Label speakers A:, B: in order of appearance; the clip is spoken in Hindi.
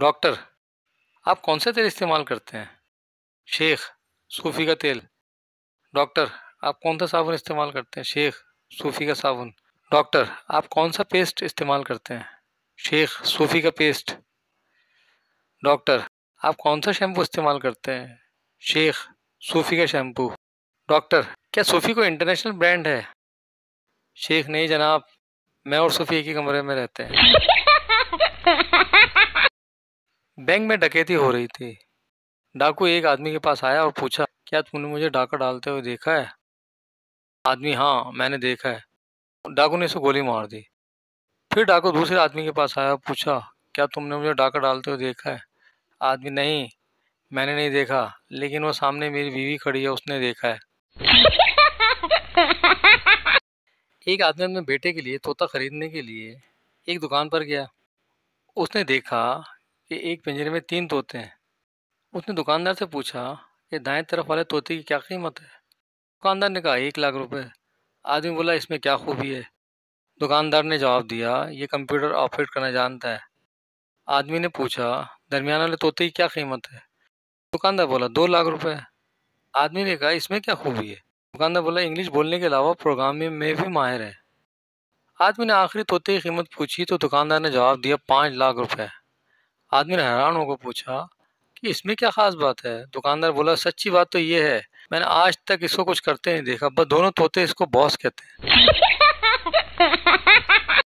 A: डॉक्टर, आप कौन सा तेल इस्तेमाल करते हैं? शेख, सूफी का तेल। डॉक्टर, आप कौन सा साबुन इस्तेमाल करते हैं? शेख, सूफी का साबुन। डॉक्टर, आप कौन सा पेस्ट इस्तेमाल करते हैं? शेख, सूफी का पेस्ट। डॉक्टर, आप कौन सा शैम्पू इस्तेमाल करते हैं? शेख, सूफी का शैम्पू। डॉक्टर, क्या सूफी को इंटरनेशनल ब्रांड है? शेख, नहीं जनाब, मैं और सूफी एक ही कमरे में रहते हैं। बैंक में डकैती हो रही थी। डाकू एक आदमी के पास आया और पूछा क्या तुमने मुझे डाका डालते हुए देखा है? आदमी हाँ मैंने देखा है। डाकू ने इसे गोली मार दी। फिर डाकू दूसरे आदमी के पास आया और पूछा क्या तुमने मुझे डाका डालते हुए देखा है? आदमी नहीं मैंने नहीं देखा लेकिन वो सामने मेरी बीवी खड़ी है उसने देखा है। एक आदमी अपने बेटे के लिए तोता खरीदने के लिए एक दुकान पर गया। उसने देखा कि एक पिंजरे में तीन तोते हैं। उसने दुकानदार से पूछा कि दाएँ तरफ़ वाले तोते की क्या कीमत है? दुकानदार ने कहा, एक लाख रुपए। आदमी बोला, इसमें क्या खूबी है? दुकानदार ने जवाब दिया, ये कंप्यूटर ऑपरेट करना जानता है। आदमी ने पूछा, दरमियान वाले तोते की क्या कीमत है? दुकानदार बोला, दो लाख रुपए। आदमी ने कहा, इसमें क्या खूबी है? दुकानदार बोला, इंग्लिश बोलने के अलावा प्रोग्रामिंग में भी माहिर है। आदमी ने आखिरी तोते की कीमत पूछी तो दुकानदार ने जवाब दिया, पाँच लाख रुपए। आदमी ने हैरान होकर पूछा, कि इसमें क्या खास बात है? दुकानदार बोला, सच्ची बात तो ये है, मैंने आज तक इसको कुछ करते नहीं देखा, बस दोनों तोते इसको बॉस कहते हैं।